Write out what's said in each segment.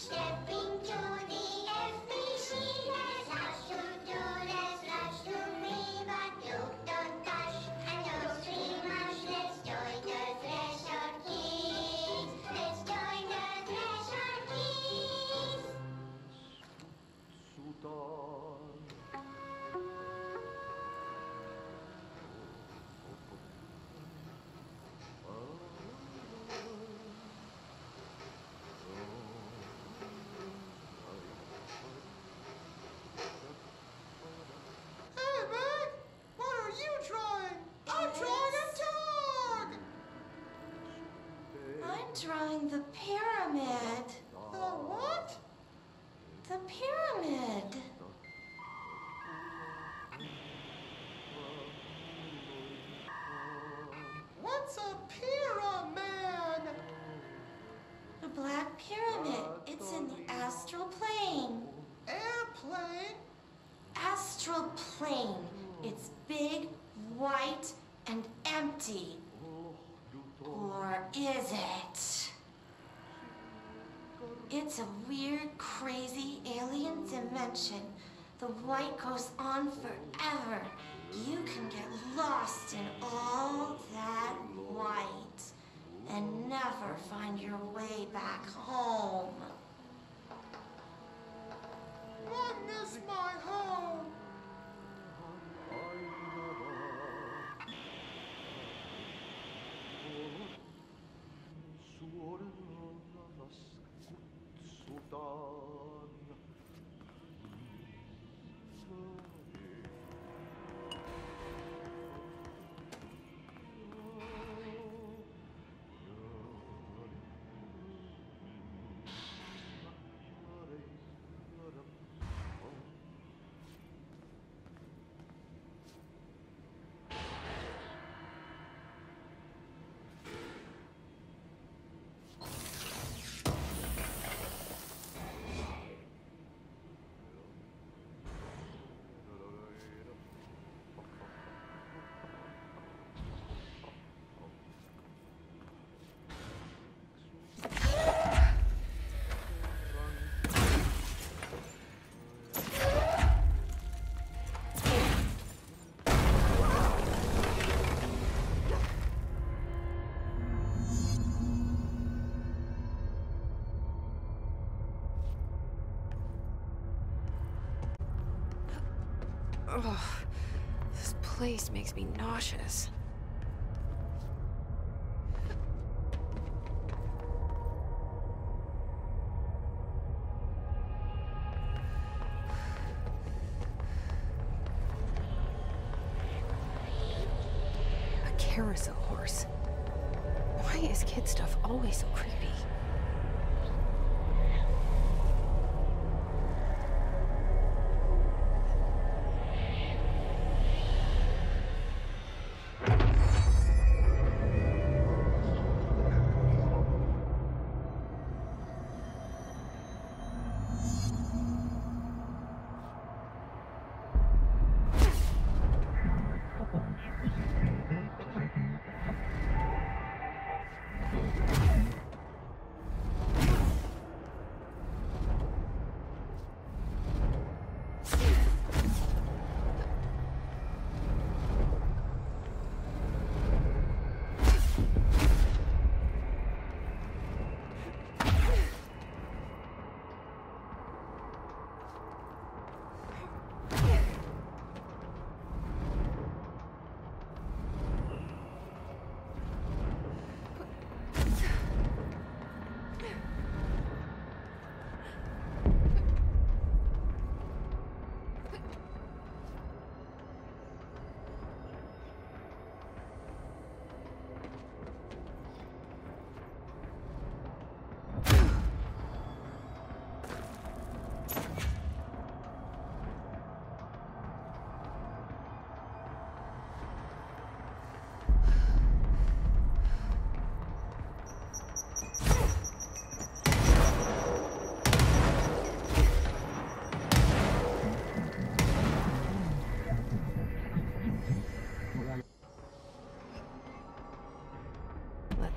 Stepping drawing the pyramid. The what? The pyramid. What's a pyramid? A black pyramid. It's in the astral plane. Airplane? Astral plane. It's big, white, and empty. Or is it? It's a weird, crazy alien dimension. The white goes on forever. You can get lost in all that white and never find your way back home. Ugh, this place makes me nauseous. A carousel horse. Why is kid stuff always so creepy?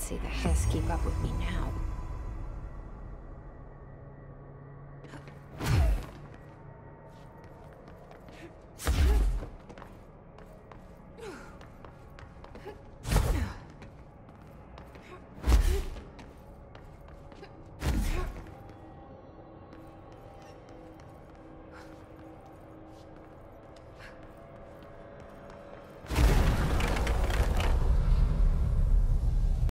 See the Hiss keep up with me now.